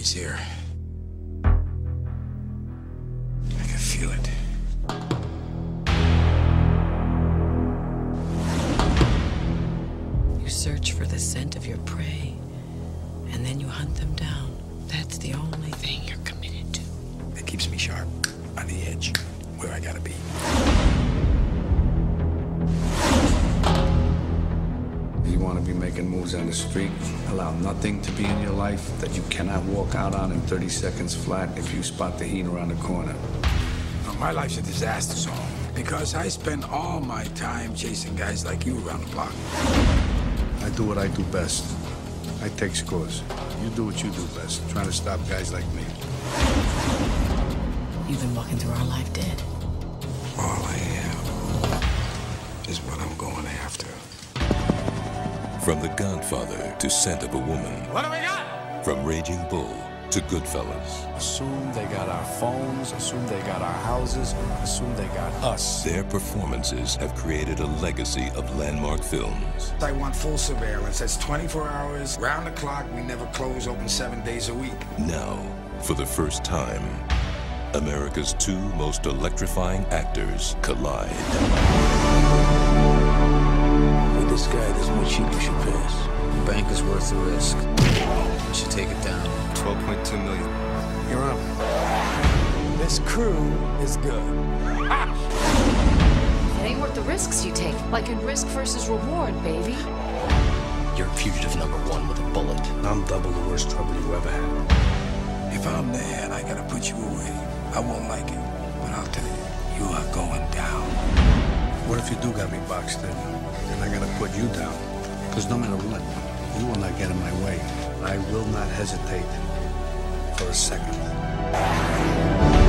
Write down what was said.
He's here. I can feel it. You search for the scent of your prey, and then you hunt them down. That's the only thing you're committed to. It keeps me sharp, on the edge, where I gotta be. Be making moves on the street? Allow nothing to be in your life that you cannot walk out on in 30 seconds flat if you spot the heat around the corner. Now, my life's a disaster zone because I spend all my time chasing guys like you around the block. I do what I do best. I take scores. You do what you do best, trying to stop guys like me. You've been walking through our life dead. All I From The Godfather to Scent of a Woman. What do we got? From Raging Bull to Goodfellas. Assume they got our phones, assume they got our houses, assume they got us. Their performances have created a legacy of landmark films. I want full surveillance. That's 24 hours, round the clock. We never close, open seven days a week. Now, for the first time, America's two most electrifying actors collide. The bank is worth the risk. You should take it down. 12.2 million. You're up. This crew is good. It ain't worth the risks you take. Like in risk versus reward, baby. You're fugitive number one with a bullet. I'm double the worst trouble you ever had. If I'm there, I gotta put you away. I won't like it, but I'll tell you, you are going down. What if you do got me boxed in? And I gotta put you down? Because no matter what, you will not get in my way. I will not hesitate for a second.